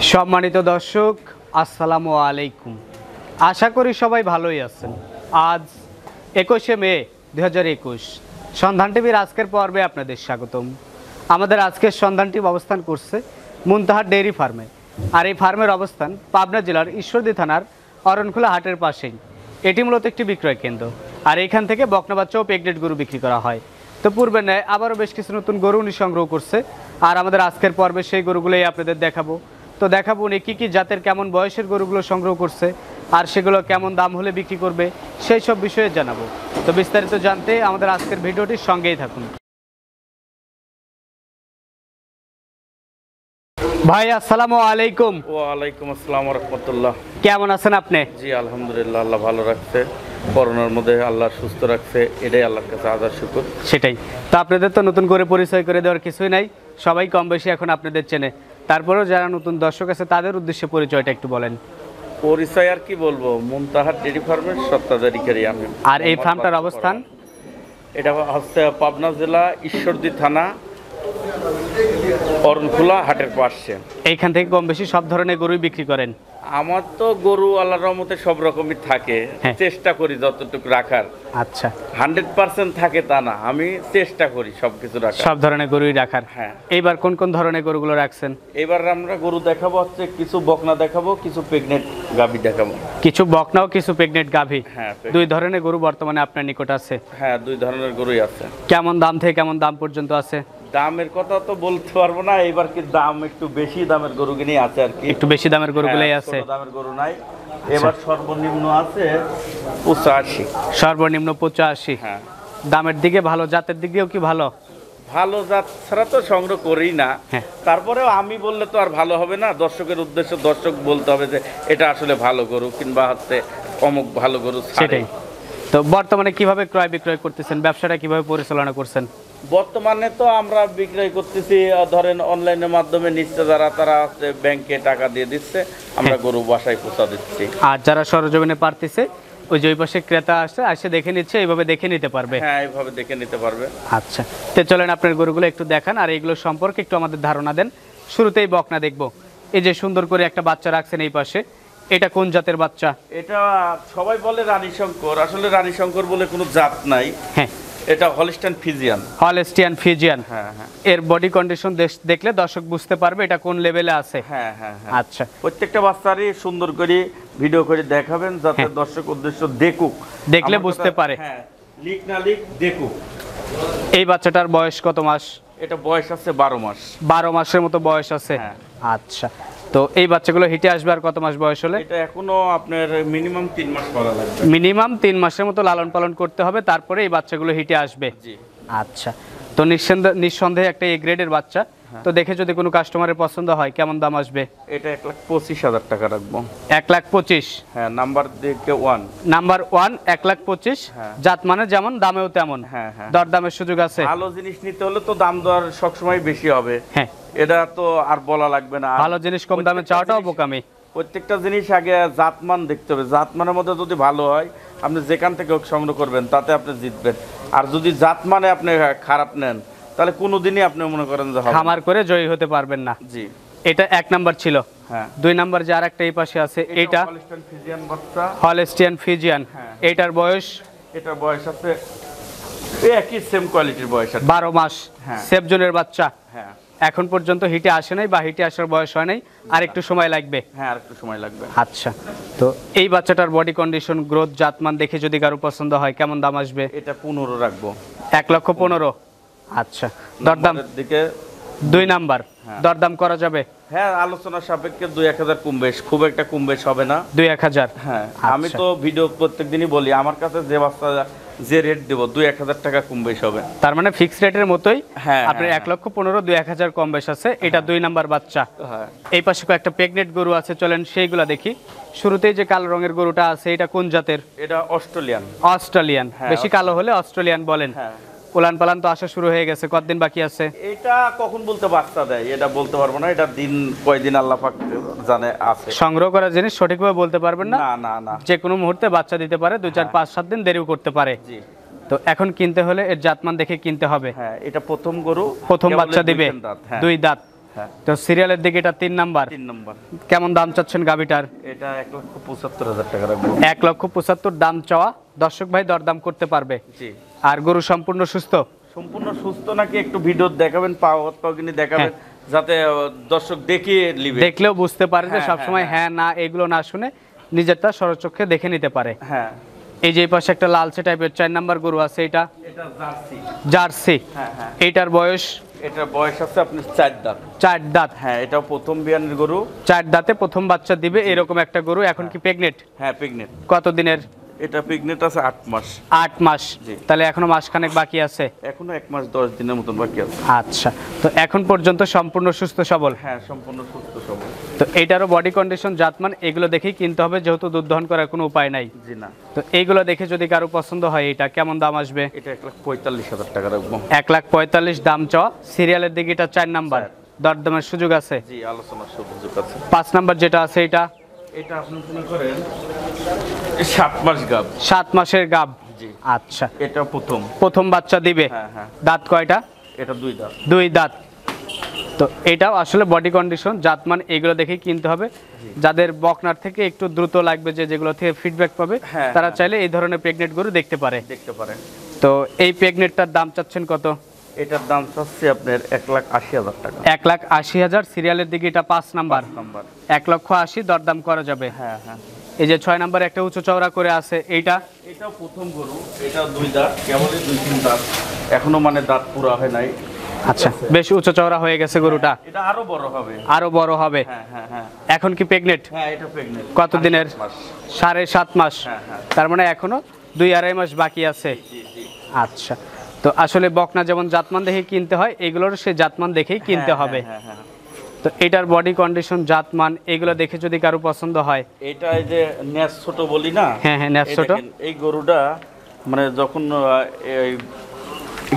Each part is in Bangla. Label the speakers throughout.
Speaker 1: সম্মানিত দর্শক, আসসালামু আলাইকুম। আশা করি সবাই ভালোই আছেন। আজ একুশে মে দু হাজার একুশ। সন্ধান টিভির আজকের পর্বে আপনাদের স্বাগতম। আমাদের আজকের সন্ধান টিভি অবস্থান করছে মুনতাহার ডেইরি ফার্মে। আর এই ফার্মের অবস্থান পাবনা জেলার ঈশ্বরদী থানার অরণখোলা হাটের পাশেই। এটি মূলত একটি বিক্রয় কেন্দ্র। আর এখান থেকে বকনা বাচ্চা ও পেগনেট গরু বিক্রি করা হয়। তো পূর্বে নেয় আবারও বেশ কিছু নতুন গরু উনি সংগ্রহ করছে। আর আমাদের আজকের পর্বে সেই গরুগুলোই আপনাদের দেখাবো। তো দেখাবো উনি কী কী জাতের কেমন বয়সের গরুগুলো সংগ্রহ করছে আর সেগুলো কেমন দাম হলে বিক্রি করবে সেই সব বিষয়ে জানাব। তো বিস্তারিত জানতে আমাদের আজকের ভিডিওটির সঙ্গেই থাকুন। ভাই আসসালামু আলাইকুম।
Speaker 2: ওয়ালাইকুম আসসালাম রহমতুল্লাহ
Speaker 1: কেমন আছেন আপনি?
Speaker 2: জি আলহামদুলিল্লাহ আল্লাহ ভালো রাখছে। করোনার মধ্যে আল্লাহ সুস্থ রাখছে এটাই আল্লাহর কাছে আদার শুকুর।
Speaker 1: সেটাই। তো আপনাদের তো নতুন করে পরিচয় করে দেওয়ার কিছুই নাই। সবাই কম বেশি এখন আপনাদের চেনে। তারপরেও যারা নতুন দর্শক আছে তাদের উদ্দেশ্যে পরিচয়টা একটু বলেন।
Speaker 2: পরিচয় আর কি বলব? মুমতাহার ডেরি ফার্মের সত্তাধিকারী আমি।
Speaker 1: আর এই ফার্মটার অবস্থান?
Speaker 2: এটা হচ্ছে পাবনা জেলা ঈশ্বরদী থানা অরণখোলা হাটের পাশে।
Speaker 1: এইখান থেকে কম বেশি সব ধরনের গরুই বিক্রি করেন?
Speaker 2: আমার তো গরু আল্লাহর রহমতে সব রকমই থাকে।
Speaker 1: হ্যাঁ।
Speaker 2: চেষ্টা করি যতটুকু রাখার।
Speaker 1: আচ্ছা।
Speaker 2: হান্ড্রেড পার্সেন্ট থাকে তা না। আমি চেষ্টা করি সবকিছু রাখার।
Speaker 1: সব ধরনের গরুই রাখার।
Speaker 2: হ্যাঁ।
Speaker 1: এইবার কোন কোন ধরনের গরুগুলো রাখছেন?
Speaker 2: এবার আমরা গরু দেখাবো হচ্ছে কিছু বকনা দেখাবো কিছু প্রেগনেন্ট গাভী দেখাবো।
Speaker 1: কিছু বকনাও কিছু প্রেগনেন্ট গাভী?
Speaker 2: হ্যাঁ
Speaker 1: দুই ধরনের গরু বর্তমানে আপনার নিকট আছে।
Speaker 2: হ্যাঁ দুই ধরনের গরুই আছে।
Speaker 1: কেমন দাম থেকে কেমন দাম পর্যন্ত আছে?
Speaker 2: দামের কথা তো বলতে পারব না এবার কি দাম একটু বেশি দামের গরু কিনে আছে আর কি?
Speaker 1: একটু বেশি দামের গরুগুলোই
Speaker 2: হ্যাঁ,
Speaker 1: আছে।
Speaker 2: দামের গরু নাই। এবার সর্বনিম্ন আছে পঁচাশি।
Speaker 1: সর্বনিম্ন পঁচাশি।
Speaker 2: হ্যাঁ।
Speaker 1: দামের দিকে ভালো জাতের দিকেও কি ভালো?
Speaker 2: ভালো জাত ছাড়া তো সংগ্রহ করি না।
Speaker 1: হ্যাঁ।
Speaker 2: তারপরেও আমি বললে তো আর ভালো হবে না। দর্শকের উদ্দেশ্য দর্শক বলতে হবে যে এটা আসলে ভালো গরু কিংবা হচ্ছে অমুক ভালো গরু
Speaker 1: সেটাই। তো বর্তমানে কীভাবে ক্রয় বিক্রয় করতেছেন? ব্যবসাটা কীভাবে পরিচালনা করছেন?
Speaker 2: বর্তমানে তো আমরা বিক্রয় করতেছি ধরেন অনলাইনের মাধ্যমে নিচ্ছে যারা তারা ব্যাংকে টাকা দিয়ে দিচ্ছে আমরা
Speaker 1: হ্যাঁ।
Speaker 2: গরু বাসায় পৌঁছা দিচ্ছি।
Speaker 1: আর যারা সরজমিনে পারতেছে ওই যে ওই পাশে ক্রেতা আসছে আসে দেখে নিচ্ছে এইভাবে দেখে নিতে পারবে।
Speaker 2: হ্যাঁ এইভাবে দেখে নিতে পারবে।
Speaker 1: আচ্ছা। তো চলেন আপনার গরুগুলো একটু দেখান আর এইগুলো সম্পর্কে একটু আমাদের ধারণা দেন। শুরুতেই বকনা দেখব। এই যে সুন্দর করে একটা বাচ্চা রাখছেন এই পাশে এটা কোন জাতের বাচ্চা?
Speaker 2: এটা সবাই বলে রানী শঙ্কর আসলে রানী শঙ্কর বলে কোনো জাত নাই।
Speaker 1: হ্যাঁ।
Speaker 2: এটা হলিস্টান ফিজিয়ান
Speaker 1: হলস্টিয়ান ফিজিয়ান
Speaker 2: হ্যাঁ হ্যাঁ।
Speaker 1: এর বডি কন্ডিশন দেখলে দর্শক বুঝতে পারবে এটা কোন লেভেলে আছে।
Speaker 2: হ্যাঁ হ্যাঁ হ্যাঁ।
Speaker 1: আচ্ছা।
Speaker 2: প্রত্যেকটা বাচ্চারই সুন্দর করে ভিডিও করে দেখাবেন যাতে
Speaker 1: হ্যাঁ।
Speaker 2: দর্শক উদ্দেশ্য দেখুক।
Speaker 1: দেখলে বুঝতে পারে।
Speaker 2: হ্যাঁ লিক না লিক দেখুক।
Speaker 1: এই বাচ্চাটার বয়স কত মাস?
Speaker 2: এটা বয়স আছে বারো মাস।
Speaker 1: বারো মাসের মতো বয়স আছে।
Speaker 2: হ্যাঁ।
Speaker 1: আচ্ছা। তো এই বাচ্চাগুলো হিটে আসবে আর কত মাস বয়স হলে?
Speaker 2: এটা এখনও আপনার মিনিমাম তিন মাস করা লাগবে।
Speaker 1: মিনিমাম তিন মাসের মতো লালন পালন করতে হবে তারপরে এই বাচ্চাগুলো হিটে আসবে।
Speaker 2: জি।
Speaker 1: আচ্ছা। তো নিঃসন্দেহে নিঃসন্দেহে একটা এ গ্রেডের বাচ্চা।
Speaker 2: হ্যাঁ।
Speaker 1: তো দেখে যদি কোনো কাস্টমারের পছন্দ হয় কেমন দাম আসবে?
Speaker 2: এটা এক লাখ পঁচিশ হাজার টাকা রাখব।
Speaker 1: এক লাখ পঁচিশ।
Speaker 2: হ্যাঁ নাম্বার দিকে ওয়ান
Speaker 1: নাম্বার ওয়ান এক লাখ পঁচিশ।
Speaker 2: হ্যাঁ।
Speaker 1: জাত মানে যেমন দামেও তেমন।
Speaker 2: হ্যাঁ হ্যাঁ।
Speaker 1: দরদামের সুযোগ আছে।
Speaker 2: ভালো জিনিস নিতে হলে তো দাম দর সবসময় বেশি হবে।
Speaker 1: হ্যাঁ।
Speaker 2: এটা তো আর বলা লাগবে না।
Speaker 1: ভালো জিনিস কম দামে চাওয়াটাও বোকামি।
Speaker 2: প্রত্যেকটা জিনিস আগে জাতমান দেখতে হবে। জাতমানের মধ্যে যদি ভালো হয় আপনি যেখান থেকে হোক সংগ্রহ করবেন তাতে আপনি জিতবেন। আর যদি জাতমানে আপনি খারাপ নেন তাহলে কোনোদিনই আপনি মনে করেন যে।
Speaker 1: খামার করে জয়ী হতে পারবেন না।
Speaker 2: জি।
Speaker 1: এটা এক নাম্বার ছিল।
Speaker 2: হ্যাঁ।
Speaker 1: দুই নাম্বার যে আর একটা এই পাশে আছে এটা হলস্টিয়ান ফিজিয়ান
Speaker 2: হ্যাঁ।
Speaker 1: এটার বয়স?
Speaker 2: এটার বয়স আছে একই সেম কোয়ালিটির বয়স আছে।
Speaker 1: বারো মাস।
Speaker 2: হ্যাঁ।
Speaker 1: সেফজনের বাচ্চা।
Speaker 2: হ্যাঁ।
Speaker 1: এখন পর্যন্ত হিটে আসে নাই বা হিটে আসার বয়স হয় নাই আর একটু সময় লাগবে।
Speaker 2: হ্যাঁ আর একটু সময় লাগবে।
Speaker 1: আচ্ছা তো এই বাচ্চাটার বডি কন্ডিশন গ্রোথ জাতমান দেখে যদি কারও পছন্দ হয় কেমন দাম আসবে?
Speaker 2: এটা পনেরো রাখব।
Speaker 1: এক লক্ষ পনেরো। আচ্ছা দরদাম?
Speaker 2: দিকে
Speaker 1: দুই নাম্বার।
Speaker 2: হ্যাঁ।
Speaker 1: দরদাম করা যাবে?
Speaker 2: হ্যাঁ আলোচনার সাপেক্ষে দুই এক হাজার কম বেশ খুব একটা কম বেশ হবে না।
Speaker 1: দুই এক হাজার।
Speaker 2: হ্যাঁ
Speaker 1: আচ্ছা।
Speaker 2: আমি তো ভিডিও প্রত্যেক দিনই বলি আমার কাছে যে বাচ্চা যে রেট দেবো দুই এক হাজার টাকা কম বেশ হবে।
Speaker 1: তার মানে ফিক্স রেটের মতোই
Speaker 2: হ্যাঁ,
Speaker 1: আপনার
Speaker 2: হ্যাঁ,
Speaker 1: এক লক্ষ পনেরো দুই এক হাজার কম বেশ আছে। এটা দুই নাম্বার বাচ্চা।
Speaker 2: হ্যাঁ।
Speaker 1: এই পাশে কয়েকটা প্রেগনেন্ট গরু আছে চলেন সেইগুলা দেখি। শুরুতেই যে কালো রঙের গরুটা আছে এটা কোন জাতের?
Speaker 2: এটা অস্ট্রেলিয়ান।
Speaker 1: অস্ট্রেলিয়ান।
Speaker 2: হ্যাঁ,
Speaker 1: বেশি কালো হলে অস্ট্রেলিয়ান বলেন।
Speaker 2: হ্যাঁ।
Speaker 1: উলান পালান তো আসা শুরু হয়ে গেছে। কতদিন বাকি আছে?
Speaker 2: এটা কখন বলতে বাচ্চা দেয় এটা বলতে পারব না। এটা দিন কয়দিন আল্লাহ পাক জানে আছে।
Speaker 1: সংগ্রহ করা জিনিস সঠিকভাবে বলতে পারবেন না?
Speaker 2: না না
Speaker 1: যে কোনো মুহূর্তে বাচ্চা দিতে পারে দুই চার
Speaker 2: হ্যাঁ।
Speaker 1: পাঁচ সাত দিন দেরিও করতে পারে।
Speaker 2: জি।
Speaker 1: তো এখন কিনতে হলে এর জাতমান দেখে কিনতে হবে।
Speaker 2: হ্যাঁ এটা প্রথম গরু
Speaker 1: প্রথম বাচ্চা দিবে
Speaker 2: হ্যাঁ।
Speaker 1: দুই দাঁত।
Speaker 2: হ্যাঁ।
Speaker 1: তো সিরিয়ালের দিকে এটা তিন নাম্বার।
Speaker 2: তিন নম্বর।
Speaker 1: কেমন দাম চাচ্ছেন গাভিটার?
Speaker 2: এটা এক লক্ষ পঁচাত্তর হাজার টাকা
Speaker 1: এক লক্ষ পঁচাত্তর দাম চাওয়া দর্শক ভাই দরদাম করতে পারবে।
Speaker 2: জি।
Speaker 1: আর গরু সম্পূর্ণ সুস্থ?
Speaker 2: সম্পূর্ণ সুস্থ নাকি একটু ভিডিও দেখাবেন পাও হাত দেখাবেন যাতে দর্শক দেখিয়ে
Speaker 1: দেখলেও বুঝতে পারে যে
Speaker 2: হ্যাঁ,
Speaker 1: সবসময় হ্যাঁ না এগুলো না শুনে নিজেরটা সরচক্ষে দেখে নিতে পারে।
Speaker 2: হ্যাঁ।
Speaker 1: এই যে পাশে একটা লালচে টাইপের চার নাম্বার গরু আছে এটা?
Speaker 2: এটা জার্সি। হ্যাঁ হ্যাঁ।
Speaker 1: এইটার বয়স?
Speaker 2: এটার বয়স আছে আপনি চার দাঁত।
Speaker 1: চার দাঁত।
Speaker 2: হ্যাঁ এটাও প্রথম বিয়ানের গরু।
Speaker 1: চার দাঁতে প্রথম বাচ্চা দিবে এরকম একটা গরু এখন কি প্রেগনেন্ট
Speaker 2: হ্যাঁ পিগনেট
Speaker 1: কত দিনের
Speaker 2: এটা পিগনেট আছে আট মাস।
Speaker 1: আট মাস। তাহলে এখনও মাসখানেক বাকি আছে?
Speaker 2: এখনও এক মাস দশ দিনের মতন বাকি আছে।
Speaker 1: আচ্ছা। তো এখন পর্যন্ত সম্পূর্ণ সুস্থ সবল?
Speaker 2: হ্যাঁ সম্পূর্ণ সুস্থ সবল।
Speaker 1: তো এইটারও বডি কন্ডিশন জাতমান এগুলো দেখেই কিনতে হবে যেহেতু দুধ দহন করার কোনো উপায় নাই।
Speaker 2: জি না।
Speaker 1: তো এইগুলো দেখে যদি কারও পছন্দ হয় এটা কেমন দাম আসবে?
Speaker 2: এটা এক লাখ পঁয়তাল্লিশ হাজার টাকা রাখব।
Speaker 1: এক লাখ পঁয়তাল্লিশ দাম চাওয়া সিরিয়ালের দিকে এটা চার নাম্বার। দরদামের সুযোগ আছে?
Speaker 2: জি আলোচনার সুযোগ আছে।
Speaker 1: পাঁচ নাম্বার যেটা আছে এটা?
Speaker 2: এটা আপনি মনে করেন? সাত মাস গাব।
Speaker 1: সাত মাসের গাব। আচ্ছা।
Speaker 2: এটা প্রথম।
Speaker 1: প্রথম বাচ্চা দিবে?
Speaker 2: হ্যাঁ হ্যাঁ।
Speaker 1: দাঁত কয়টা?
Speaker 2: এটা দুই দাঁত।
Speaker 1: দুই দাঁত। তো এটাও আসলে বডি কন্ডিশন জাতমান এগুলো দেখেই কিনতে হবে। যাদের বকনার থেকে একটু দ্রুত লাগবে যে যেগুলো থেকে ফিডব্যাক পাবে
Speaker 2: হ্যাঁ,
Speaker 1: তারা। চাইলে এই ধরনের প্রেগনেন্ট গরু দেখতে পারে।
Speaker 2: দেখতে পারেন।
Speaker 1: তো এই প্রেগনেন্টটার দাম চাচ্ছেন কত?
Speaker 2: এটার দাম চাচ্ছে আপনার এক লাখ আশি হাজার টাকা।
Speaker 1: এক লাখ আশি হাজার সিরিয়ালের দিকে এটা পাঁচ নাম্বার।
Speaker 2: নাম্বার।
Speaker 1: এক লক্ষ আশি দরদাম করা যাবে।
Speaker 2: হ্যাঁ হ্যাঁ।
Speaker 1: এই যে ছয় নাম্বার একটা উঁচু চওড়া করে আছে এইটা?
Speaker 2: এটাও প্রথম গরু এটাও দুই দাঁত কেবলই দুই তিন দাঁত। এখনও মানে দাঁত পুরা হয় নাই।
Speaker 1: আচ্ছা বেশ উঁচু চওড়া হয়ে গেছে গরুটা।
Speaker 2: এটা আরও বড় হবে।
Speaker 1: আরও বড় হবে।
Speaker 2: হ্যাঁ হ্যাঁ হ্যাঁ।
Speaker 1: এখন কি প্রেগনেন্ট
Speaker 2: হ্যাঁ এটা প্রেগনেন্ট
Speaker 1: কত দিনের? সাড়ে সাত মাস।
Speaker 2: হ্যাঁ হ্যাঁ।
Speaker 1: তার মানে এখনও দুই আড়াই মাস বাকি আছে।
Speaker 2: জি জি।
Speaker 1: আচ্ছা। তো আসলে বকনা যেমন জাতমান দেখে কিনতে হয় এগুলোর সে জাতমান দেখেই কিনতে
Speaker 2: হ্যাঁ,
Speaker 1: হবে।
Speaker 2: হ্যাঁ হ্যাঁ। হ্যাঁ।
Speaker 1: তো এটার বডি কন্ডিশন জাতমান এগুলো দেখে যদি কারও পছন্দ হয়।
Speaker 2: এটা এই যে ন্যাস ছোট বলি না?
Speaker 1: হ্যাঁ, হ্যাঁ, ন্যাস ছোট।
Speaker 2: এই গরুটা মানে যখন এই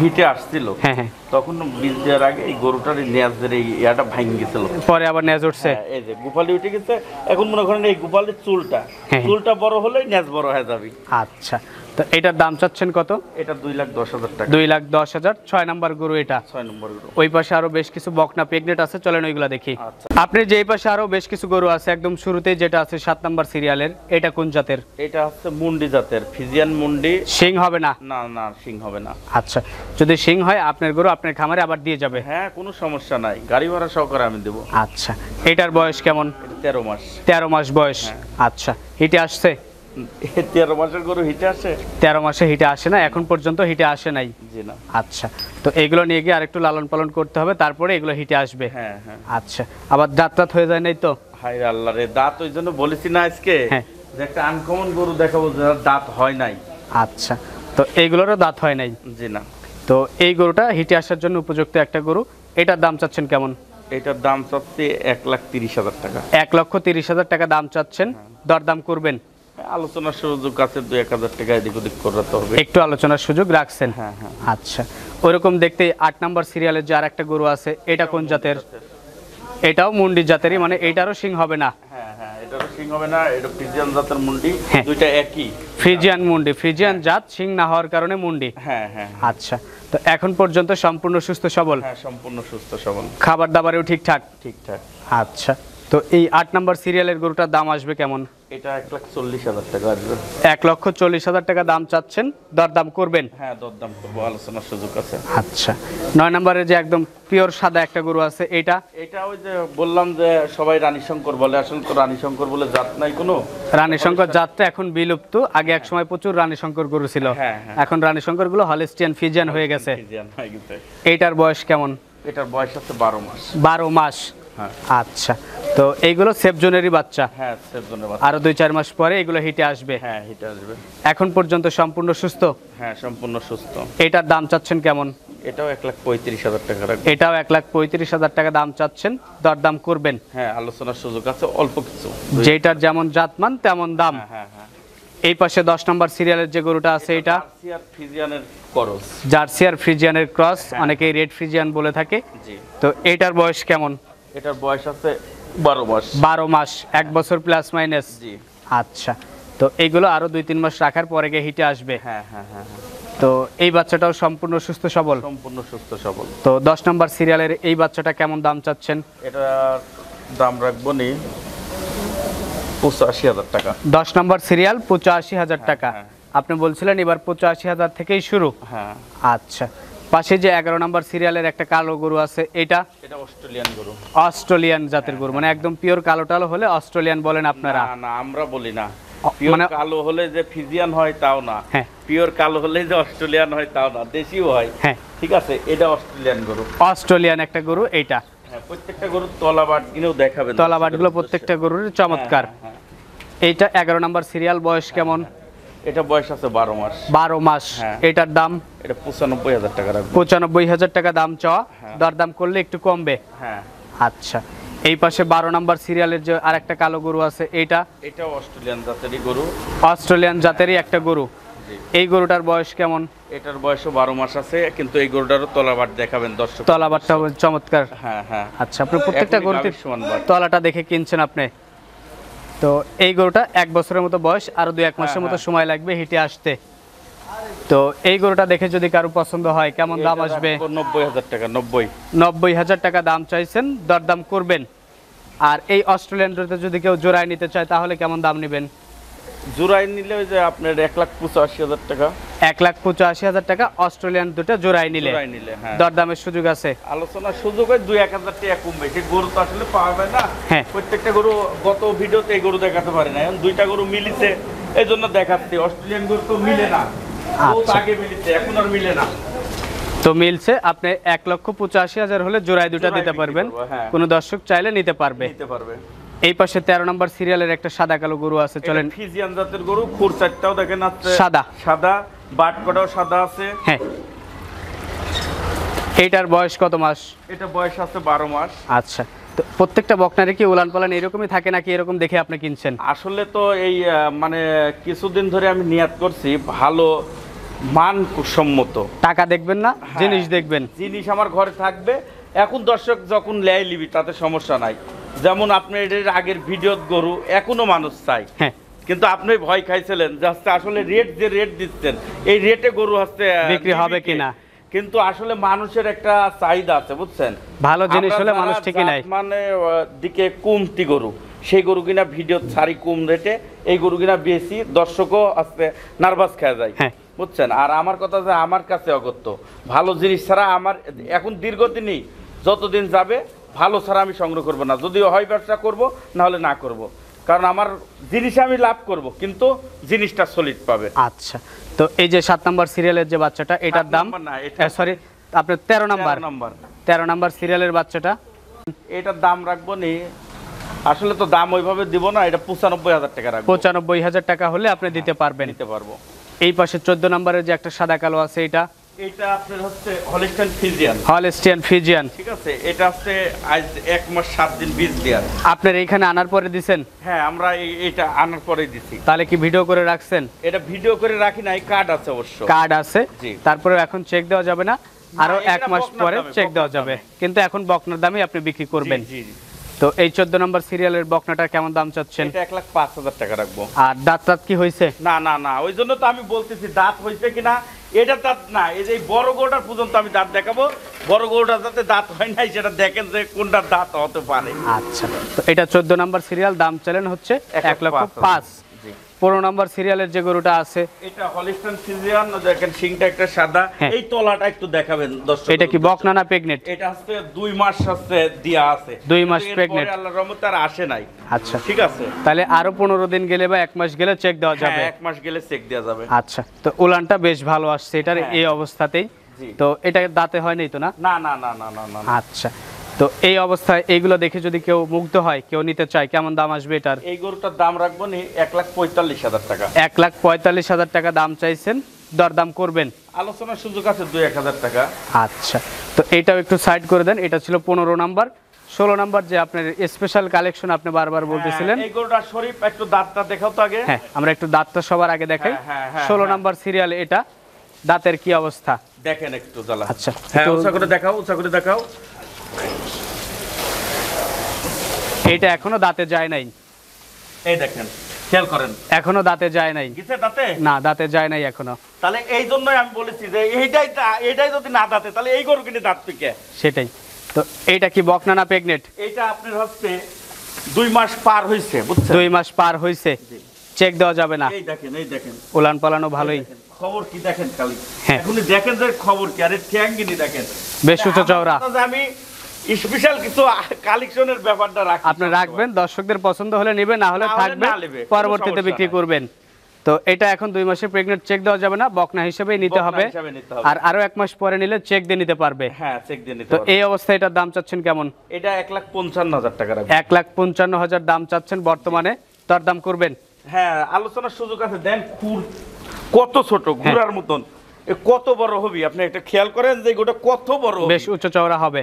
Speaker 2: হিটে আসছিল
Speaker 1: হ্যাঁ হ্যাঁ।
Speaker 2: তখন বীজ দেওয়ার আগে এই গরুটার এই ন্যাসের এই ইয়াটা ভাঙি গেছিল।
Speaker 1: পরে আবার নেজ উঠছে।
Speaker 2: হ্যাঁ, এই যে গোপালি উঠে গেছে। এখন মনে করেন এই গোপালের চুলটা
Speaker 1: হ্যাঁ।
Speaker 2: চুলটা বড় হলেই ন্যাস বড় হয়ে যাবে।
Speaker 1: আচ্ছা। তো এটার দাম চাচ্ছেন কত?
Speaker 2: এটা দুই লাখ দশ হাজার টাকা।
Speaker 1: দুই লাখ দশ হাজার ছয় নম্বর গরু এটা।
Speaker 2: ছয় নম্বর গরু।
Speaker 1: ওই পাশে আরও বেশ কিছু বকনা প্রেগনেন্ট আছে চলেন ওইগুলো দেখি।
Speaker 2: আচ্ছা।
Speaker 1: আপনি যে পাশে আরও বেশ কিছু গরু আছে একদম শুরুতেই যেটা আছে সাত নম্বর সিরিয়ালের এটা কোন জাতের?
Speaker 2: এটা হচ্ছে মুন্ডি জাতের ফিজিয়ান মুন্ডি।
Speaker 1: সিং হবে না?
Speaker 2: না না সিং হবে না।
Speaker 1: আচ্ছা যদি সিং হয় আপনার গরু আপনার খামারে আবার দিয়ে যাবে।
Speaker 2: হ্যাঁ কোনো সমস্যা নাই। গাড়ি ভাড়া সহকারে আমি দেবো।
Speaker 1: আচ্ছা এটার বয়স কেমন?
Speaker 2: তেরো মাস।
Speaker 1: তেরো মাস বয়স।
Speaker 2: হ্যাঁ।
Speaker 1: আচ্ছা হিটে আসছে?
Speaker 2: তেরো মাসের গরু হিটে আসে?
Speaker 1: তেরো মাসে হিটে আসে না এখন পর্যন্ত হিটে আসে নাই।
Speaker 2: জি না।
Speaker 1: আচ্ছা তো এগুলো নিয়ে গিয়ে আরেকটু লালন পালন করতে হবে তারপরে এগুলো হিটে আসবে।
Speaker 2: হ্যাঁ হ্যাঁ।
Speaker 1: আচ্ছা আবার দাঁত দাঁত হয়ে যায় নাই তো?
Speaker 2: হাই আল্লাহ রে দাঁত ওই জন্য বলেছি না আজকে
Speaker 1: হ্যাঁ।
Speaker 2: যে একটা আনকমন গরু দেখাবো যার দাঁত হয় নাই।
Speaker 1: আচ্ছা তো এইগুলোরও দাঁত হয় নাই?
Speaker 2: জি না।
Speaker 1: তো এই গরুটা হিটে আসার জন্য উপযুক্ত একটা গরু এটার দাম চাচ্ছেন কেমন?
Speaker 2: এটার দাম চাচ্ছি এক লাখ তিরিশ হাজার টাকা।
Speaker 1: এক লক্ষ তিরিশ হাজার টাকা দাম চাচ্ছেন দরদাম করবেন?
Speaker 2: আলোচনার সুযোগ আছে দুই এক হাজার টাকা এদিক ওদিক করাতে হবে।
Speaker 1: একটু আলোচনার সুযোগ রাখছেন?
Speaker 2: হ্যাঁ হ্যাঁ।
Speaker 1: আচ্ছা। ওরকম দেখতে আট নাম্বার সিরিয়ালের যে আর একটা গরু আছে এটা কোন জাতের? এটাও মুন্ডি জাতেরই মানে এটারও সিং হবে না?
Speaker 2: হ্যাঁ হ্যাঁ এটারও সিং হবে না এটা ফিজিয়ান জাতের মুন্ডি
Speaker 1: হ্যাঁ।
Speaker 2: দুইটা একই।
Speaker 1: ফ্রিজিয়ান মুন্ডি ফ্রিজিয়ান জাত সিং না হওয়ার কারণে মুন্ডি।
Speaker 2: হ্যাঁ হ্যাঁ।
Speaker 1: আচ্ছা। তো এখন পর্যন্ত সম্পূর্ণ সুস্থ সবল?
Speaker 2: হ্যাঁ সম্পূর্ণ সুস্থ সবল।
Speaker 1: খাবার দাবারেও ঠিকঠাক?
Speaker 2: ঠিকঠাক।
Speaker 1: আচ্ছা। তো এই আট নাম্বার সিরিয়ালের গরুটার দাম আসবে কেমন?
Speaker 2: এটা এক লাখ চল্লিশ হাজার টাকা আসবে।
Speaker 1: এক লক্ষ চল্লিশ হাজার টাকা দাম চাচ্ছেন দরদাম করবেন?
Speaker 2: হ্যাঁ দরদাম করব আলোচনার সুযোগ আছে।
Speaker 1: আচ্ছা নয় নম্বরে যে একদম পিওর সাদা একটা গরু আছে এটা?
Speaker 2: এটা ওই যে বললাম যে সবাই রানী শঙ্কর বলে আসলে তো রানী শঙ্কর বলে জাত নাই কোনো।
Speaker 1: রানী শঙ্কর জাতটা এখন বিলুপ্ত আগে এক সময় প্রচুর রানী শঙ্কর গরু ছিল।
Speaker 2: হ্যাঁ, হ্যাঁ।
Speaker 1: এখন রানী শঙ্করগুলো হলিস্টিয়ান ফিজিয়ান হয়ে গেছে।
Speaker 2: হয়ে
Speaker 1: এইটার বয়স কেমন?
Speaker 2: এটার বয়স হচ্ছে বারো মাস।
Speaker 1: বারো মাস।
Speaker 2: হ্যাঁ
Speaker 1: আচ্ছা। তো এইগুলো সেফ জোনেরই বাচ্চা?
Speaker 2: হ্যাঁ সে ধন্যবাদ
Speaker 1: আরও দুই চার মাস পরে এগুলো হিটে আসবে?
Speaker 2: হ্যাঁ এটা আসবে।
Speaker 1: এখন পর্যন্ত সম্পূর্ণ সুস্থ?
Speaker 2: হ্যাঁ সম্পূর্ণ সুস্থ।
Speaker 1: এটার দাম চাচ্ছেন কেমন?
Speaker 2: এটাও এক লাখ পঁয়ত্রিশ হাজার টাকা
Speaker 1: এটাও এক লাখ পঁয়ত্রিশ হাজার টাকা দাম চাচ্ছেন। দরদাম করবেন?
Speaker 2: হ্যাঁ আলোচনার সুযোগ আছে অল্প কিছু।
Speaker 1: যেটার যেমন জাতমান তেমন দাম।
Speaker 2: হ্যাঁ হ্যাঁ হ্যাঁ।
Speaker 1: এই পাশে দশ নম্বর সিরিয়ালের যে গরুটা আছে এটা
Speaker 2: জার্সি আর ফিজিয়ানের করস।
Speaker 1: জার্সি আর ফ্রিজিয়ানের ক্রস। অনেকেই রেড ফ্রিজিয়ান বলে থাকে।
Speaker 2: জি।
Speaker 1: তো এটার বয়স কেমন?
Speaker 2: এটার বয়স আছে বারো মাস।
Speaker 1: বারো মাস এক বছর প্লাস মাইনাস
Speaker 2: জি।
Speaker 1: আচ্ছা তো এইগুলো আরও দুই তিন মাস রাখার পরে গিয়ে হিটে আসবে।
Speaker 2: হ্যাঁ হ্যাঁ হ্যাঁ হ্যাঁ।
Speaker 1: তো এই বাচ্চাটাও সম্পূর্ণ সুস্থ সবল?
Speaker 2: সম্পূর্ণ সুস্থ সবল।
Speaker 1: তো দশ নম্বর সিরিয়ালের এই বাচ্চাটা কেমন দাম চাচ্ছেন?
Speaker 2: এটার দাম রাখব নি পঁচাশি হাজার টাকা।
Speaker 1: দশ নম্বর সিরিয়াল পঁচাশি হাজার টাকা।
Speaker 2: হ্যাঁ।
Speaker 1: আপনি বলছিলেন এবার পঁচাশি হাজার থেকেই শুরু।
Speaker 2: হ্যাঁ।
Speaker 1: আচ্ছা পাশে যে এগারো নম্বর সিরিয়ালের একটা কালো গরু আছে এটা?
Speaker 2: এটা অস্ট্রেলিয়ান গরু।
Speaker 1: অস্ট্রেলিয়ান জাতের গরু মানে একদম পিওর কালো টালো হলে অস্ট্রেলিয়ান বলেন আপনারা।
Speaker 2: না আমরা বলি না। পিওর
Speaker 1: মানে-
Speaker 2: কালো হলে যে ফিজিয়ান হয় তাও না।
Speaker 1: হ্যাঁ।
Speaker 2: পিওর কালো হলে যে অস্ট্রেলিয়ান হয় তাও না দেশিও হয়।
Speaker 1: হ্যাঁ।
Speaker 2: ঠিক আছে এটা অস্ট্রেলিয়ান গরু।
Speaker 1: অস্ট্রেলিয়ান একটা গরু এইটা।
Speaker 2: হ্যাঁ প্রত্যেকটা গরুর তলাবাট কিনেও দেখাবেন।
Speaker 1: তলাবাটগুলো প্রত্যেকটা গরুর চমৎকার
Speaker 2: হ্যাঁ, হ্যাঁ।
Speaker 1: এইটা এগারো নম্বর সিরিয়াল বয়স কেমন?
Speaker 2: এটা বয়স আছে বারো মাস।
Speaker 1: বারো মাস।
Speaker 2: হ্যাঁ।
Speaker 1: এটার দাম?
Speaker 2: এটা পঁচানব্বই হাজার টাকা রাখব।
Speaker 1: পঁচানব্বই হাজার টাকা দাম চাওয়া
Speaker 2: হ্যাঁ।
Speaker 1: দরদাম করলে একটু কমবে।
Speaker 2: হ্যাঁ।
Speaker 1: আচ্ছা। এই পাশে বারো নম্বর সিরিয়ালের যে আরেকটা কালো গরু আছে এইটা?
Speaker 2: এটাও অস্ট্রেলিয়ান জাতেরই গরু।
Speaker 1: অস্ট্রেলিয়ান জাতেরই একটা গরু। এই গরুটার বয়স কেমন?
Speaker 2: এটার বয়সও বারো মাস আছে কিন্তু এই গরুটারও তলাবাট দেখাবেন দর্শক।
Speaker 1: তলাবারটা চমৎকার।
Speaker 2: হ্যাঁ হ্যাঁ।
Speaker 1: আচ্ছা আপনি প্রত্যেকটা গরুতে তলাটা দেখে কিনছেন আপনি? তো এই গরুটা এক বছরের মতো বয়স আরও দু এক মাসের
Speaker 2: হ্যাঁ,
Speaker 1: মতো
Speaker 2: হ্যাঁ।
Speaker 1: সময় লাগবে হেঁটে আসতে। তো এই গরুটা দেখে যদি কারও পছন্দ হয় কেমন দাম আসবে?
Speaker 2: নব্বই হাজার টাকা নব্বই।
Speaker 1: নব্বই হাজার টাকা দাম চাইছেন দরদাম করবেন। আর এই অস্ট্রেলিয়ান যদি কেউ জোড়ায় নিতে চায় তাহলে কেমন দাম নেবেন?
Speaker 2: জোড়ায় নিলে ওই যে আপনার এক লাখ পঁচাশি হাজার টাকা।
Speaker 1: এক লাখ পঁচাশি হাজার টাকা অস্ট্রেলিয়ান দুটো
Speaker 2: জোড়াই নিলে। হ্যাঁ।
Speaker 1: দরদামের সুযোগ আছে।
Speaker 2: আলোচনার সুযোগ হয় দুই এক হাজার টাকা কমবে। সে গরু তো আসলে পাওয়া যায় না।
Speaker 1: হ্যাঁ।
Speaker 2: প্রত্যেকটা গরু গত ভিডিওতে এই গরু দেখাতে পারি না দুইটা গরু মিলিছে এই জন্য দেখাচ্ছি। অস্ট্রেলিয়ান গরু তো মিলে না।
Speaker 1: আচ্ছা।
Speaker 2: আগে মিলিছে এখন আর মিলে না।
Speaker 1: তো মিলছে আপনি এক লক্ষ পঁচাশি হাজার হলে জোড়ায় দুটা দিতে পারবেন।
Speaker 2: হ্যাঁ।
Speaker 1: কোনো দর্শক চাইলে নিতে পারবে।
Speaker 2: নিতে পারবে।
Speaker 1: এই পাশে তেরো নম্বর সিরিয়ালের একটা সাদা কালো গরু আছে চলেন।
Speaker 2: ফিজিয়ান জাতের গরু খুর চারটাও দেখেন
Speaker 1: সাদা।
Speaker 2: সাদা। বাট কটাও সাদা আছে।
Speaker 1: হ্যাঁ। এইটার বয়স কত মাস?
Speaker 2: এটা বয়স আছে বারো মাস।
Speaker 1: আচ্ছা। তো প্রত্যেকটা বকনারে কি উলান পালান এরকমই থাকে নাকি এরকম দেখে আপনি কিনছেন?
Speaker 2: আসলে তো এই মানে কিছুদিন ধরে আমি নিয়াত করছি ভালো মান সম্মত
Speaker 1: টাকা দেখবেন না
Speaker 2: হ্যাঁ।
Speaker 1: জিনিস দেখবেন।
Speaker 2: জিনিস আমার ঘরে থাকবে। এখন দর্শক যখন লেয় লিবি তাতে সমস্যা নাই। যেমন আপনার আগের ভিডিও গরু এখনও মানুষ চাই।
Speaker 1: হ্যাঁ।
Speaker 2: কিন্তু আপনি ভয় খাইছিলেন যে হচ্ছে আসলে রেট যে রেট দিচ্ছেন এই রেটে গরু হচ্ছে
Speaker 1: বিক্রি হবে কিনা?
Speaker 2: কিন্তু আসলে মানুষের একটা চাহিদা আছে বুঝছেন?
Speaker 1: ভালো জিনিস হলে মানুষ ঠিকই নাই
Speaker 2: মানে দিকে কমতি গরু সেই গরু কিনা ভিডিও ছাড়ি কম রেটে এই গরু কিনা বেশি দর্শকও আস্তে নার্ভাস খেয়ে যায়
Speaker 1: হ্যাঁ।
Speaker 2: বুঝছেন? আর আমার কথা যে আমার কাছে অগত্য ভালো জিনিস ছাড়া আমার এখন দীর্ঘদিনই যতদিন যাবে ভালো ছাড়া আমি সংগ্রহ করব না। যদিও হয় ব্যবসা করব না হলে না করব। কারণ আমার জিনিস আমি লাভ করব কিন্তু জিনিসটা সলিড পাবে।
Speaker 1: আচ্ছা তো এই যে সাত নম্বর সিরিয়ালের যে বাচ্চাটা এটার দাম?
Speaker 2: না, এটা-
Speaker 1: সরি আপনার তেরো নাম্বার।
Speaker 2: নাম্বার।
Speaker 1: তেরো নাম্বার সিরিয়ালের বাচ্চাটা?
Speaker 2: এটার দাম রাখব নি আসলে তো দাম ওইভাবে দিব না এটা পঁচানব্বই হাজার টাকা রাখব।
Speaker 1: পঁচানব্বই হাজার টাকা হলে আপনি দিতে পারবেন।
Speaker 2: নিতে পারব।
Speaker 1: এই পাশে চোদ্দ নম্বরের যে একটা সাদা কালো আছে এটা?
Speaker 2: এটা আপনার হচ্ছে হলিস্টান ফিজিয়ান
Speaker 1: ফিজিয়ান
Speaker 2: ঠিক আছে এটা হচ্ছে আজ এক মাস সাত দিন বীজ দেওয়ার।
Speaker 1: আপনার এইখানে আনার পরে দিছেন?
Speaker 2: হ্যাঁ আমরা এটা আনার পরে দিছি।
Speaker 1: তাহলে কি ভিডিও করে রাখছেন?
Speaker 2: এটা ভিডিও করে রাখি নাই কার্ড আছে অবশ্য।
Speaker 1: কার্ড আছে। তারপরে এখন চেক দেওয়া যাবে না।
Speaker 2: আরও
Speaker 1: এক মাস পরে চেক দেওয়া যাবে। কিন্তু এখন বকনার দামে আপনি বিক্রি করবেন।
Speaker 2: জি, জি।
Speaker 1: তো এই চোদ্দ নম্বর সিরিয়ালের বকনাটা কেমন দাম চাচ্ছেন?
Speaker 2: এক লাখ পাঁচ হাজার টাকা রাখব।
Speaker 1: আর দাঁত দাঁত কি হয়েছে
Speaker 2: না না না ওই জন্য তো আমি বলতেছি দাঁত হয়েছে কিনা এটা দাঁত না এই যে বড় গরুটার পর্যন্ত আমি দাঁত দেখাবো। বড় গরুটার যাতে দাঁত হয় নাই সেটা দেখেন যে কোনটা দাঁত হতে পারে।
Speaker 1: আচ্ছা তো এটা চোদ্দ নাম্বার সিরিয়াল দাম চ্যালেঞ্জ হচ্ছে এক লক্ষ পাঁচ। সিরিয়ালের যে গরুটা আছে।
Speaker 2: এটা হলিস্টন দেখেন একটা সাদা।
Speaker 1: হ্যাঁ।
Speaker 2: এই তলাটা একটু দেখাবেন দর্শক
Speaker 1: এটা কি বকনা না
Speaker 2: এটা মাস আছে দিয়া আছে।
Speaker 1: মাস
Speaker 2: আল্লাহর রহমতে আর আসে নাই।
Speaker 1: আচ্ছা।
Speaker 2: ঠিক আছে।
Speaker 1: তাহলে আরও 15 দিন গেলে বা এক মাস গেলে চেক দেওয়া
Speaker 2: হ্যাঁ, যাবে। এক মাস গেলে চেক দেওয়া যাবে।
Speaker 1: আচ্ছা তো উলানটা বেশ ভালো আসছে এটার
Speaker 2: হ্যাঁ।
Speaker 1: এই অবস্থাতেই। তো এটা দাঁতে হয়নি তো না
Speaker 2: না না না না না।
Speaker 1: আচ্ছা। তো এই অবস্থায় এইগুলো দেখে যদি কেউ মুগ্ধ হয় কেউ নিতে চায় কেমন দাম আসবে এটার?
Speaker 2: এই গরুটার দাম রাখব নি এক লাখ পঁয়তাল্লিশ হাজার টাকা।
Speaker 1: এক লাখ পঁয়তাল্লিশ হাজার টাকা দাম চাইছেন দরদাম করবেন?
Speaker 2: আলোচনার সুযোগ আছে দুই এক হাজার টাকা।
Speaker 1: আচ্ছা তো এইটাও একটু সাইড করে দেন এটা ছিল পনেরো নাম্বার। ষোলো নাম্বার যে আপনার স্পেশাল কালেকশন আপনি বারবার বলতেছিলেন।
Speaker 2: হ্যাঁ, এই গরুটার শরীফ একটু দাঁতটা দেখাও তো আগে।
Speaker 1: হ্যাঁ আমরা একটু দাঁতটা সবার আগে দেখাই।
Speaker 2: হ্যাঁ, হ্যাঁ,
Speaker 1: ষোলো। নাম্বার সিরিয়াল এটা দাঁতের কি অবস্থা?
Speaker 2: দেখেন একটু জ্বালা।
Speaker 1: আচ্ছা,
Speaker 2: হ্যাঁ উঁচা করে দেখাও উঁচা করে দেখাও।
Speaker 1: এইটা এখনও দাঁতে যায় নাই।
Speaker 2: এই দেখেন খেয়াল করেন।
Speaker 1: এখনও দাঁতে যায় নাই।
Speaker 2: গেছে দাঁতে?
Speaker 1: না দাঁতে যায় নাই এখনও।
Speaker 2: তাহলে এই জন্যই আমি বলেছি যে এইটাই এইটাই যদি না দাঁতে তাহলে এই গরু কিনে দাঁত পিকে
Speaker 1: সেটাই। তো এইটা কি বকনা না প্রেগনেন্ট
Speaker 2: এইটা আপনার হচ্ছে দুই মাস পার হয়েছে বুঝছেন?
Speaker 1: দুই মাস পার হয়েছে চেক দেওয়া যাবে না।
Speaker 2: এই দেখেন এই দেখেন।
Speaker 1: উলান পালানো ভালোই।
Speaker 2: খবর কি দেখেন খালি?
Speaker 1: হ্যাঁ।
Speaker 2: এখনই দেখেন যে খবর কি আরে ঠ্যাঙ্গিনি দেখেন।
Speaker 1: বেশ উঁচু চওড়া।
Speaker 2: আমি স্পেশাল কিছু কালেকশনের ব্যাপারটা রাখি।
Speaker 1: আপনি রাখবেন দর্শকদের পছন্দ হলে নেবেন না হলে থাকবে। পরবর্তীতে বিক্রি করবেন। তো এটা এখন দুই মাসে প্রেগনেন্ট চেক দেওয়া যাবে না বকনা
Speaker 2: হিসাবে নিতে হবে।
Speaker 1: আর আরও এক মাস পরে নিলে চেক দিয়ে নিতে পারবে।
Speaker 2: হ্যাঁ চেক দিয়ে নিতে
Speaker 1: তো এই অবস্থায় এটার দাম চাচ্ছেন কেমন?
Speaker 2: এটা এক লাখ পঞ্চান্ন হাজার টাকা
Speaker 1: এক লাখ পঞ্চান্ন হাজার দাম চাচ্ছেন বর্তমানে। তার দাম করবেন।
Speaker 2: হ্যাঁ আলোচনার সুযোগ আছে। দেন খুর কত ছোট ঘুরার মতন। কত বড় হবি? আপনি একটা খেয়াল করেন যে গোটা কত বড়
Speaker 1: বেশ উচ্চ চওড়া হবে।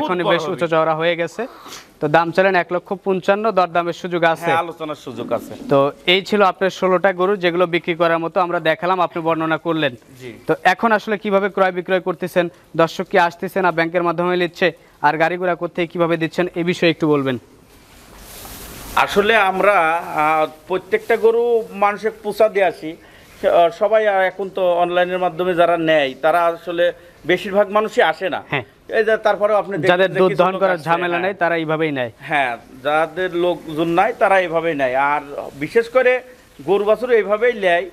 Speaker 1: এখন বেশ। উচ্চ চওড়া হয়ে গেছে। তো দাম চলেন এক লক্ষ পঞ্চান্ন দরদামের সুযোগ আছে।
Speaker 2: হ্যাঁ আলোচনার সুযোগ আছে।
Speaker 1: তো এই ছিল আপনার ষোলোটা গরু যেগুলো বিক্রি করার মতো আমরা দেখালাম আপনি বর্ণনা করলেন। তো এখন আসলে কীভাবে ক্রয় বিক্রয় করতেছেন? দর্শক কি আসতেছে না ব্যাংকের মাধ্যমে নিচ্ছে? আর গাড়ি ঘোড়া করতে কীভাবে দিচ্ছেন? এ বিষয়ে একটু বলবেন।
Speaker 2: আসলে আমরা প্রত্যেকটা গরু মানুষের পোষা দিয়ে আসি। সবাই আর এখন তো অনলাইনের মাধ্যমে যারা নেয় তারা আসলে বেশিরভাগ মানুষই আসে না।
Speaker 1: হ্যাঁ।
Speaker 2: এই যে তারপরে আপনি
Speaker 1: যাদের দুধ দহন করার ঝামেলা
Speaker 2: হ্যাঁ।
Speaker 1: নেই তারা এইভাবেই নেয়।
Speaker 2: হ্যাঁ যাদের লোকজন নাই তারা এইভাবেই নেয়। আর বিশেষ করে গরু বাছুর এইভাবেই নেয়।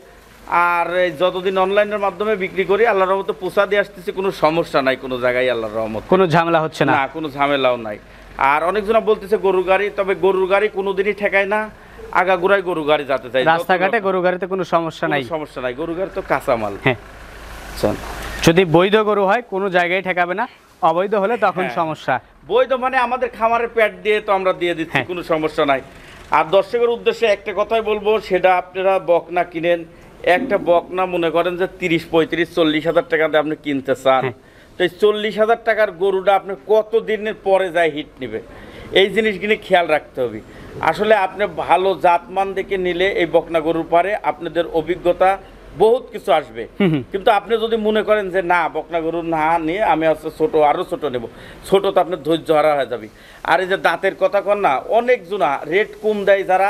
Speaker 2: আর এই যতদিন অনলাইনের মাধ্যমে বিক্রি করি আল্লাহর রহমতে পোষা দিয়ে আসতেছি কোনো সমস্যা নাই কোনো জায়গায় আল্লাহর রহমত।
Speaker 1: কোনো ঝামেলা হচ্ছে না।
Speaker 2: না কোনো ঝামেলাও নাই। আর অনেকজনা বলতেছে গরুর গাড়ি তবে গরুর গাড়ি কোনোদিনই ঠেকায় না। আগাগোড়ায় গরু গাড়ি যেতে চাই
Speaker 1: রাস্তাঘাটে গরু গাড়িতে কোনো সমস্যা নাই।
Speaker 2: সমস্যা নাই। গরু গাড়ি তো কাঁচামাল।
Speaker 1: হ্যাঁ। যদি বৈধ গরু হয় কোনো জায়গায় ঠেকাবে না। অবৈধ হলে তখন
Speaker 2: হ্যাঁ।
Speaker 1: সমস্যা।
Speaker 2: বৈধ মানে আমাদের খামারের প্যাট দিয়ে তো আমরা দিয়ে দিচ্ছি
Speaker 1: হ্যাঁ।
Speaker 2: কোনো সমস্যা নাই। আর দর্শকের উদ্দেশ্যে একটা কথাই বলব সেটা আপনারা বকনা কিনেন। একটা বকনা মনে করেন যে তিরিশ পঁয়ত্রিশ চল্লিশ হাজার টাকা দিয়ে আপনি কিনতে চান।
Speaker 1: হ্যাঁ।
Speaker 2: তো এই চল্লিশ হাজার টাকার গরুটা আপনি কত দিনের পরে যায় হিট নেবে? এই জিনিসগুলি খেয়াল রাখতে হবে। আসলে আপনি ভালো জাতমান দেখে নিলে এই বকনা গরুর পারে আপনাদের অভিজ্ঞতা বহুত কিছু আসবে। কিন্তু আপনি যদি মনে করেন যে না বকনা গরু না নিয়ে আমি হচ্ছে ছোট আরও ছোট নেব। ছোট তো আপনার ধৈর্য হারা হয়ে যাবে। আর এই যে দাঁতের কথা কন না অনেক জনা রেট কম দেয় যারা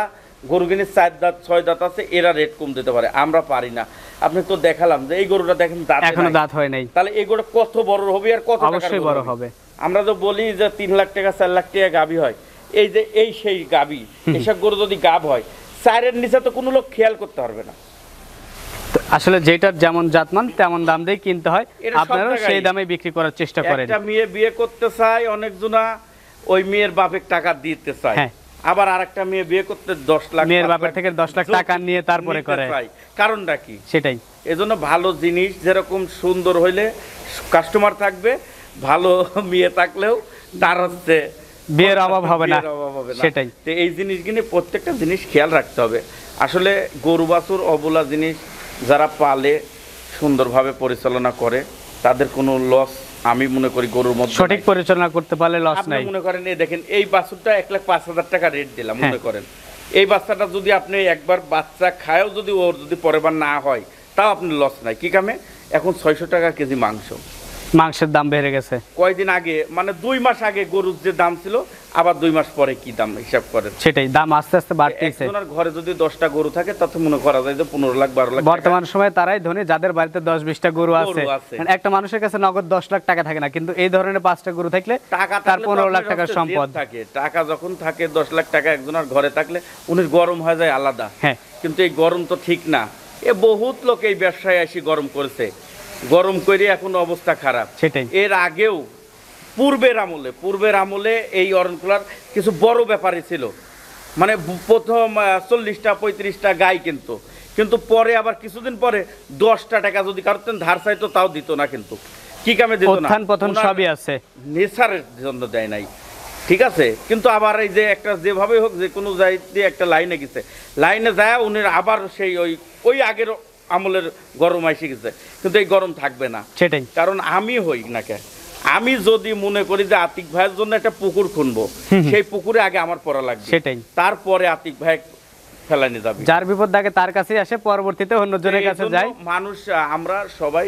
Speaker 2: গরু কিনে চার দাঁত ছয় দাঁত আছে এরা রেট কম দিতে পারে। আমরা পারি না। আপনি তো দেখালাম যে এই গরুটা দেখেন দাঁত
Speaker 1: এখনও দাঁত হয় নাই।
Speaker 2: তাহলে এই গরুটা কত বড় হবে আর কত
Speaker 1: অবশ্যই বড় হবে।
Speaker 2: আমরা তো বলি যে তিন লাখ টাকা চার লাখ টাকা গাভী হয়। এই যে এই সেই গাভী এসব গরু যদি গাভ হয় চারের নিচে তো কোনো লোক খেয়াল করতে পারবে না।
Speaker 1: আসলে যেটার যেমন জাতমান তেমন দাম দিয়ে কিনতে হয়। আপনারা সেই দামে বিক্রি করার চেষ্টা করেন।
Speaker 2: একটা মেয়ে বিয়ে করতে চায় অনেকজনা ওই মেয়ের বাপের টাকা দিতে চায়।
Speaker 1: হ্যাঁ।
Speaker 2: আবার আরেকটা মেয়ে বিয়ে করতে দশ লাখ
Speaker 1: মেয়ের বাপের থেকে 10 লাখ টাকা নিয়ে তারপরে করে।
Speaker 2: কারণটা কি?
Speaker 1: সেটাই।
Speaker 2: এজন্য ভালো জিনিস যেরকম সুন্দর হইলে কাস্টমার থাকবে ভালো মেয়ে থাকলেও তার হচ্ছে
Speaker 1: বিয়ের অভাব হবে না। সেটাই।
Speaker 2: তো এই জিনিসগুলি প্রত্যেকটা জিনিস খেয়াল রাখতে হবে। আসলে গরু বাছুর অবলা জিনিস যারা পালে সুন্দরভাবে পরিচালনা করে তাদের কোনো লস আমি মনে করি গরুর মধ্যে
Speaker 1: সঠিক পরিচালনা করতে পারলে লস নাই।
Speaker 2: মনে করেন এই দেখেন এই বাছুরটা এক লাখ পাঁচ হাজার টাকা রেট দিলাম মনে
Speaker 1: হ্যাঁ।
Speaker 2: করেন। এই বাচ্চাটা যদি আপনি একবার বাচ্চা খায়ও যদি ওর যদি পরের বার না হয় তাও আপনি লস নাই। কি কামে? এখন ছয়শো টাকা কেজি মাংস।
Speaker 1: মাংসের দাম বেড়ে গেছে।
Speaker 2: কয়দিন আগে মানে দুই মাস আগে গরুর যে দাম ছিল আবার দুই মাস পরে কি দাম হিসাব করেন
Speaker 1: সেটাই দাম আস্তে আস্তে বাড়তেছে।
Speaker 2: একজনের ঘরে যদি দশটা গরু থাকে তাতে মনে করা যায় যে পনেরো লাখ বারো লাখ
Speaker 1: বর্তমান সময়ে তারাই ধনী যাদের বাড়িতে দশ বিশটা গরু আছে। মানে একটা মানুষের কাছে নগদ দশ লাখ টাকা থাকে না কিন্তু এই ধরনের পাঁচটা গরু থাকলে
Speaker 2: টাকা
Speaker 1: তার পনেরো
Speaker 2: আপনার
Speaker 1: লাখ টাকার সম্পদ।
Speaker 2: থাকে। টাকা যখন থাকে দশ লাখ টাকা একজনের ঘরে থাকলে উনি গরম হয়ে যায় আলাদা।
Speaker 1: হ্যাঁ।
Speaker 2: কিন্তু এই গরম তো ঠিক না। এ বহুত লোক এই ব্যবসায় এসে গরম করেছে। গরম করে এখন অবস্থা খারাপ।
Speaker 1: সেটাই।
Speaker 2: এর আগেও পূর্বের আমলে পূর্বের আমলে এই অরণকুলার কিছু বড় ব্যাপারই ছিল। মানে প্রথম চল্লিশটা পঁয়ত্রিশটা গাই কিন্তু। কিন্তু পরে আবার কিছুদিন পরে দশটা টাকা যদি কারোর ধার চাইতো তাও দিত না কিন্তু। কি কামে দিত না?
Speaker 1: পতন সবই আছে।
Speaker 2: নেচারের জন্য দেয় নাই। ঠিক আছে? কিন্তু আবার এই যে একটা যেভাবে হোক যে কোনো যাই দিয়ে একটা লাইনে গেছে। লাইনে যায় উনি আবার সেই ওই ওই আগের আমলের গরম এসে গেছে। কিন্তু এই গরম থাকবে না।
Speaker 1: সেটাই।
Speaker 2: কারণ আমি হই নাকি আমি যদি মনে করি যে আতিক ভাইয়ের জন্য একটা পুকুর খুনবো সেই পুকুরে আগে আমার পড়া লাগবে।
Speaker 1: সেটাই।
Speaker 2: তারপরে আতিক ভাই ফেলানি যাবে।
Speaker 1: যার বিপদ থাকে তার কাছেই আসে পরবর্তীতে অন্যজনের কাছে যায়।
Speaker 2: মানুষ আমরা সবাই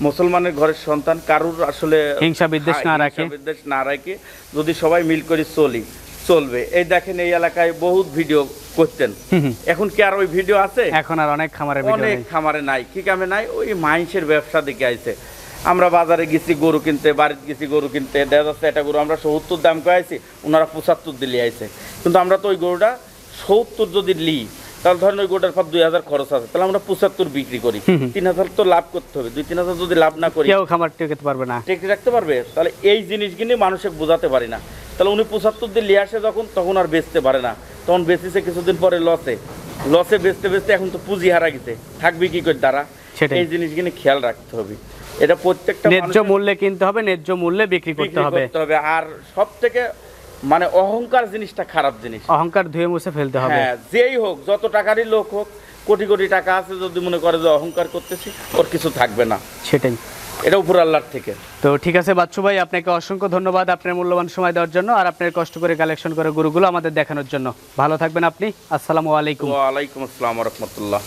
Speaker 2: মুসলমানের ঘরের সন্তান কারুর আসলে
Speaker 1: হিংসা বিদ্বেষ
Speaker 2: হ্যাঁ,
Speaker 1: না রাখে।
Speaker 2: বিদ্বেষ না রাখে। যদি সবাই মিল করে চলি চলবে। এই দেখেন এই এলাকায় বহুত ভিডিও করতেন। এখন কি আর ওই ভিডিও আছে?
Speaker 1: এখন আর অনেক খামারে
Speaker 2: অনেক খামারে নাই। কি কামে নাই? ওই মাইন্সের ব্যবসা দিকে আইছে। আমরা বাজারে গেছি গরু কিনতে বাড়িতে গেছি গরু কিনতে। দেখা যাচ্ছে একটা গরু আমরা সত্তর দাম করে আইছি ওনারা পঁচাত্তর দিলে আইছে। কিন্তু আমরা তো ওই গরুটা সত্তর যদি লি তাহলে ধরেন ওই গরুটার পর দুই হাজার খরচ আছে তাহলে আমরা পঁচাত্তর বিক্রি করি। তিন হাজার তো লাভ করতে হবে। দুই তিন হাজার যদি লাভ না করি
Speaker 1: কেউ খামার টিকাতে পারবে না।
Speaker 2: টেকে রাখতে পারবে? তাহলে এই জিনিসগুলি মানুষকে বোঝাতে পারি না। তাহলে উনি পঁচাত্তর দিয়ে নিয়ে আসে যখন তখন আর বেচতে পারে না। তখন বেচেছে কিছুদিন পরে লসে লসে বেচতে বেচতে এখন তো পুঁজি হারা গেছে। থাকবে কি করে দ্বারা
Speaker 1: সেটাই।
Speaker 2: এই জিনিসগুলি খেয়াল রাখতে হবে। এটা প্রত্যেকটা
Speaker 1: ন্যায্য মূল্যে কিনতে হবে ন্যায্য মূল্যে বিক্রি করতে হবে।
Speaker 2: করতে হবে। আর সব থেকে মানে অহংকার জিনিসটা খারাপ জিনিস।
Speaker 1: অহংকার ধুয়ে মুছে ফেলতে হবে।
Speaker 2: হ্যাঁ যেই হোক যত টাকারই লোক হোক কোটি কোটি টাকা আছে যদি মনে করে যে অহংকার করতেছি ওর কিছু থাকবে না।
Speaker 1: সেটাই।
Speaker 2: এটা উপর আল্লাহর থেকে।
Speaker 1: তো ঠিক আছে বাচ্চু ভাই আপনাকে অসংখ্য ধন্যবাদ আপনার মূল্যবান সময় দেওয়ার জন্য আর আপনার কষ্ট করে কালেকশন করে গুরুগুলো আমাদের দেখানোর জন্য। ভালো থাকবেন আপনি আসসালামু আলাইকুম।
Speaker 2: ওয়ালাইকুম আসসালাম রহমতুল্লাহ।